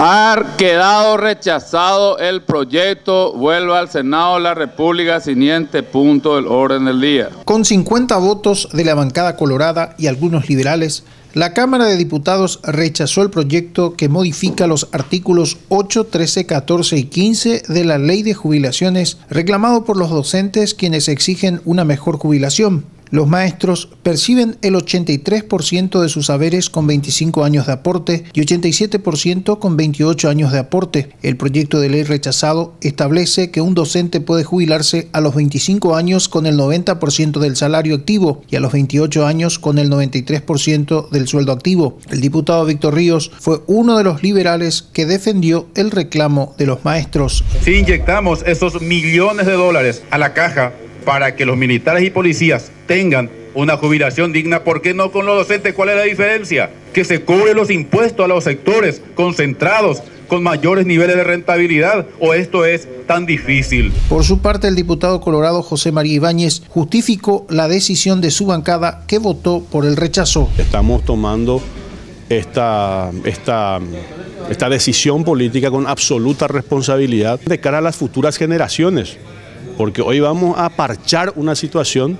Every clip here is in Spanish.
Ha quedado rechazado el proyecto. Vuelva al Senado de la República, siguiente punto del orden del día. Con 50 votos de la bancada colorada y algunos liberales, la Cámara de Diputados rechazó el proyecto que modifica los artículos 8, 13, 14 y 15 de la Ley de Jubilaciones, reclamado por los docentes quienes exigen una mejor jubilación. Los maestros perciben el 83% de sus saberes con 25 años de aporte y 87% con 28 años de aporte. El proyecto de ley rechazado establece que un docente puede jubilarse a los 25 años con el 90% del salario activo y a los 28 años con el 93% del sueldo activo. El diputado Víctor Ríos fue uno de los liberales que defendió el reclamo de los maestros. Si inyectamos esos millones de dólares a la caja para que los militares y policías tengan una jubilación digna, ¿por qué no con los docentes? ¿Cuál es la diferencia? Que se cubren los impuestos a los sectores concentrados con mayores niveles de rentabilidad o esto es tan difícil. Por su parte, el diputado colorado José María Ibáñez justificó la decisión de su bancada que votó por el rechazo. Estamos tomando esta, esta, esta decisión política con absoluta responsabilidad de cara a las futuras generaciones porque hoy vamos a parchar una situación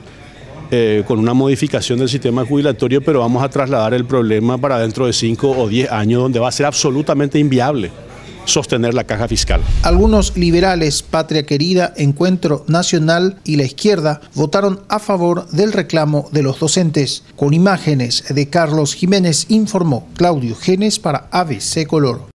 eh, con una modificación del sistema jubilatorio, pero vamos a trasladar el problema para dentro de 5 o 10 años, donde va a ser absolutamente inviable sostener la caja fiscal. Algunos liberales, Patria Querida, Encuentro Nacional y la izquierda votaron a favor del reclamo de los docentes. Con imágenes de Carlos Jiménez informó Claudio Genes para ABC Color.